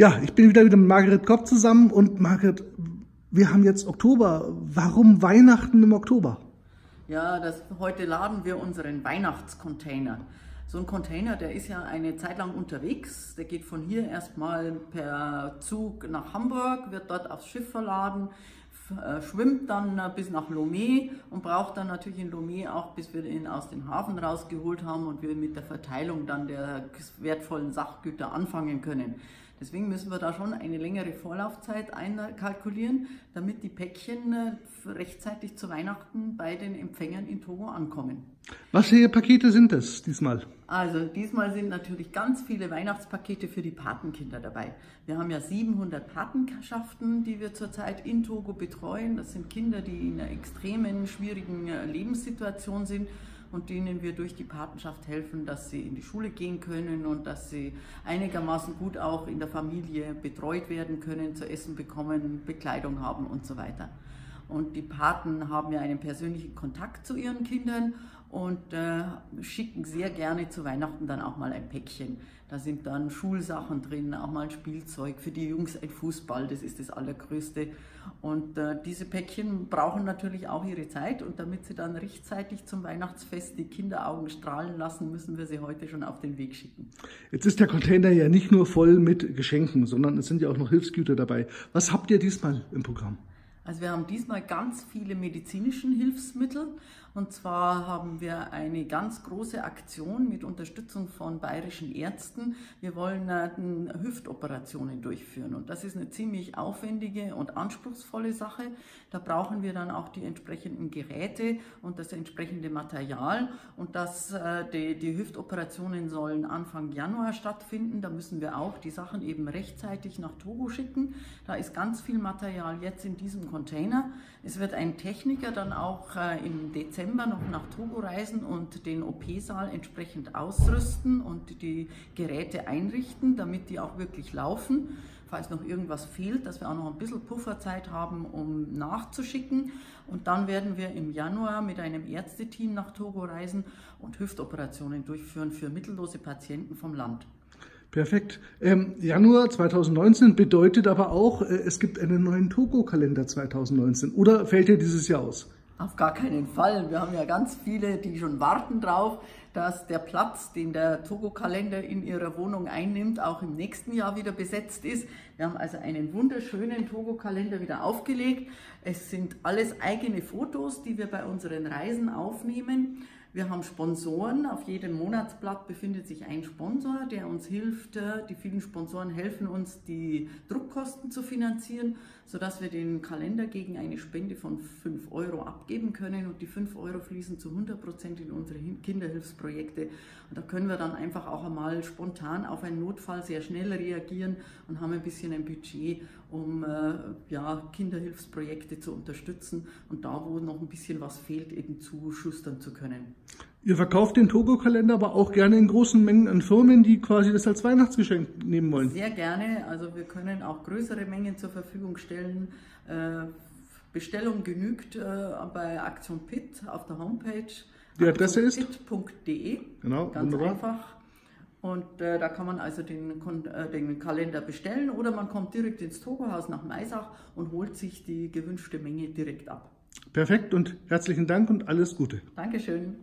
Ja, ich bin wieder mit Margaret Kopp zusammen und Margaret, wir haben jetzt Oktober. Warum Weihnachten im Oktober? Ja, das, heute laden wir unseren Weihnachtscontainer. So ein Container, der ist ja eine Zeit lang unterwegs. Der geht von hier erstmal per Zug nach Hamburg, wird dort aufs Schiff verladen, äh, schwimmt dann äh, bis nach Lomé und braucht dann natürlich in Lomé auch, bis wir ihn aus dem Hafen rausgeholt haben und wir mit der Verteilung dann der wertvollen Sachgüter anfangen können. Deswegen müssen wir da schon eine längere Vorlaufzeit einkalkulieren, damit die Päckchen äh, rechtzeitig zu Weihnachten bei den Empfängern in Togo ankommen. Was für Pakete sind das diesmal? Also diesmal sind natürlich ganz viele Weihnachtspakete für die Patenkinder dabei. Wir haben ja 700 Patenschaften, die wir zurzeit in Togo betreuen. Das sind Kinder, die in einer extremen, schwierigen äh, Lebenssituation sind und denen wir durch die Patenschaft helfen, dass sie in die Schule gehen können und dass sie einigermaßen gut auch in der Familie betreut werden können, zu essen bekommen, Bekleidung haben und so weiter. Und die Paten haben ja einen persönlichen Kontakt zu ihren Kindern und äh, schicken sehr gerne zu Weihnachten dann auch mal ein Päckchen. Da sind dann Schulsachen drin, auch mal ein Spielzeug, für die Jungs ein Fußball, das ist das Allergrößte. Und äh, diese Päckchen brauchen natürlich auch ihre Zeit und damit sie dann rechtzeitig zum Weihnachtsfest die Kinderaugen strahlen lassen, müssen wir sie heute schon auf den Weg schicken. Jetzt ist der Container ja nicht nur voll mit Geschenken, sondern es sind ja auch noch Hilfsgüter dabei. Was habt ihr diesmal im Programm? Also wir haben diesmal ganz viele medizinische Hilfsmittel und zwar haben wir eine ganz große Aktion mit Unterstützung von bayerischen Ärzten. Wir wollen äh, Hüftoperationen durchführen und das ist eine ziemlich aufwendige und anspruchsvolle Sache. Da brauchen wir dann auch die entsprechenden Geräte und das entsprechende Material und das, äh, die, die Hüftoperationen sollen Anfang Januar stattfinden. Da müssen wir auch die Sachen eben rechtzeitig nach Togo schicken. Da ist ganz viel Material jetzt in diesem Container. Es wird ein Techniker dann auch äh, im Dezember Dezember noch nach Togo reisen und den OP-Saal entsprechend ausrüsten und die Geräte einrichten, damit die auch wirklich laufen. Falls noch irgendwas fehlt, dass wir auch noch ein bisschen Pufferzeit haben, um nachzuschicken. Und dann werden wir im Januar mit einem Ärzteteam nach Togo reisen und Hüftoperationen durchführen für mittellose Patienten vom Land. Perfekt. Ähm, Januar 2019 bedeutet aber auch, äh, es gibt einen neuen Togo-Kalender 2019. Oder fällt dir dieses Jahr aus? Auf gar keinen Fall. Wir haben ja ganz viele, die schon warten drauf, dass der Platz, den der Togo-Kalender in ihrer Wohnung einnimmt, auch im nächsten Jahr wieder besetzt ist. Wir haben also einen wunderschönen Togo-Kalender wieder aufgelegt. Es sind alles eigene Fotos, die wir bei unseren Reisen aufnehmen. Wir haben Sponsoren. Auf jedem Monatsblatt befindet sich ein Sponsor, der uns hilft. Äh, die vielen Sponsoren helfen uns, die Druckkosten zu finanzieren, sodass wir den Kalender gegen eine Spende von 5 Euro abgeben können. Und die 5 Euro fließen zu 100 Prozent in unsere Kinderhilfsprojekte. Und da können wir dann einfach auch einmal spontan auf einen Notfall sehr schnell reagieren und haben ein bisschen ein Budget, um äh, ja, Kinderhilfsprojekte zu unterstützen und da, wo noch ein bisschen was fehlt, eben zuschustern zu können. Ihr verkauft den Togo-Kalender aber auch gerne in großen Mengen an Firmen, die quasi das als Weihnachtsgeschenk nehmen wollen. Sehr gerne. Also wir können auch größere Mengen zur Verfügung stellen. Äh, Bestellung genügt äh, bei Aktion PIT auf der Homepage. Die Adresse ist pit.de. Genau, ganz wunderbar. einfach. Und äh, da kann man also den, äh, den, Kalender bestellen oder man kommt direkt ins Togo-Haus nach Maisach und holt sich die gewünschte Menge direkt ab. Perfekt und herzlichen Dank und alles Gute. Dankeschön.